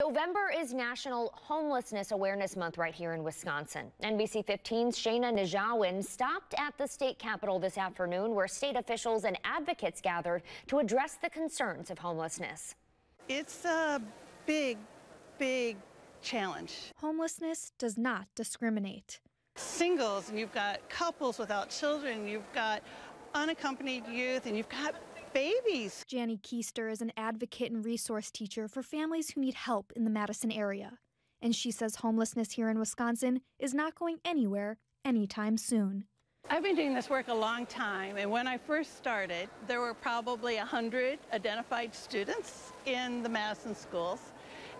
November is National Homelessness Awareness Month right here in Wisconsin. NBC 15's Shayna Najawin stopped at the state capitol this afternoon where state officials and advocates gathered to address the concerns of homelessness. It's a big, big challenge. Homelessness does not discriminate. Singles, and you've got couples without children, you've got unaccompanied youth, and you've got babies. Janie Keister is an advocate and resource teacher for families who need help in the Madison area. And she says homelessness here in Wisconsin is not going anywhere anytime soon. I've been doing this work a long time, and when I first started, there were probably 100 identified students in the Madison schools.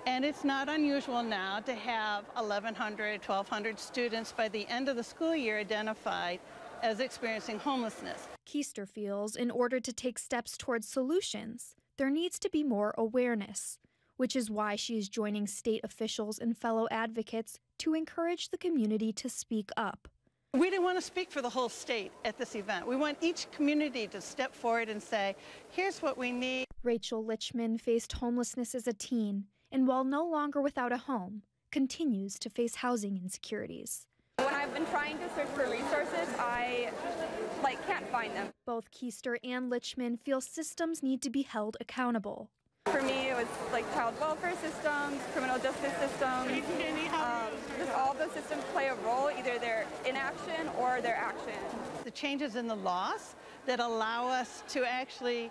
And it's not unusual now to have 1,100, 1,200 students by the end of the school year identified as experiencing homelessness. Keister feels in order to take steps towards solutions, there needs to be more awareness, which is why she is joining state officials and fellow advocates to encourage the community to speak up. We didn't want to speak for the whole state at this event. We want each community to step forward and say, here's what we need. Rachel Lichman faced homelessness as a teen and while no longer without a home, continues to face housing insecurities. When I've been trying to search for resources, I like can't find them. Both Keister and Lichman feel systems need to be held accountable. For me, it was like child welfare systems, criminal justice systems. Um, just all those systems play a role, either their inaction or their action. The changes in the laws that allow us to actually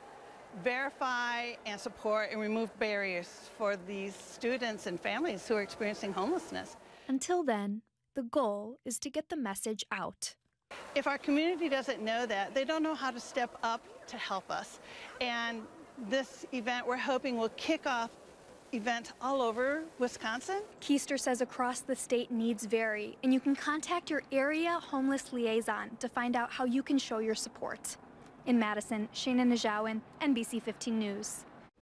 verify and support and remove barriers for these students and families who are experiencing homelessness. Until then, the goal is to get the message out. If our community doesn't know that, they don't know how to step up to help us. And this event we're hoping will kick off events all over Wisconsin. Keister says across the state needs vary, and you can contact your area homeless liaison to find out how you can show your support. In Madison, Shayna Najawin, NBC 15 News.